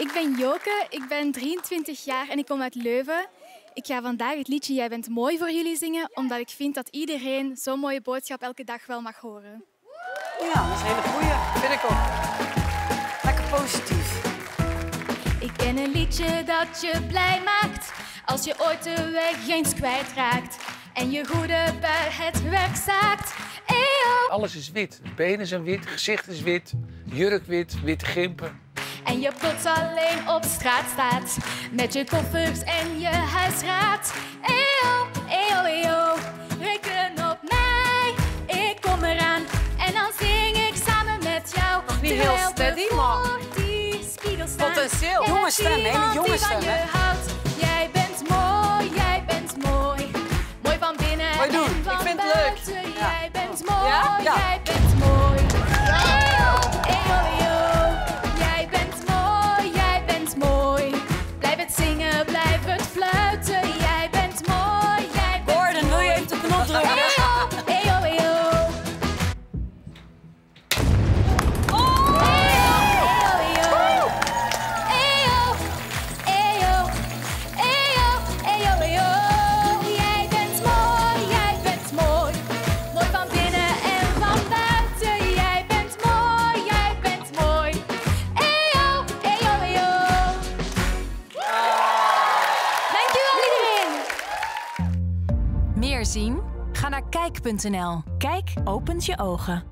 Ik ben Joke, ik ben 23 jaar en ik kom uit Leuven. Ik ga vandaag het liedje Jij bent mooi voor jullie zingen, omdat ik vind dat iedereen zo'n mooie boodschap elke dag wel mag horen. Ja, dat is een hele goeie. Vind ik ook. Lekker positief. Ik ken een liedje dat je blij maakt, als je ooit de weg eens kwijtraakt en je goede bui het werk zaakt. Alles is wit. Benen zijn wit, gezicht is wit, jurk wit, witte gimpen. En je plots alleen op straat staat Met je koffers en je huisraad Eeuw, eeuw, eeuw Reken op mij Ik kom eraan En dan zing ik samen met jou Nog niet heel steady, staan potentieel. Jonge is stem, hele jonge die van stem, je hè? houdt. Jij bent mooi, leuk. Jij bent mooi, jij bent mooi Meer zien? Ga naar kijk.nl. Kijk opent je ogen.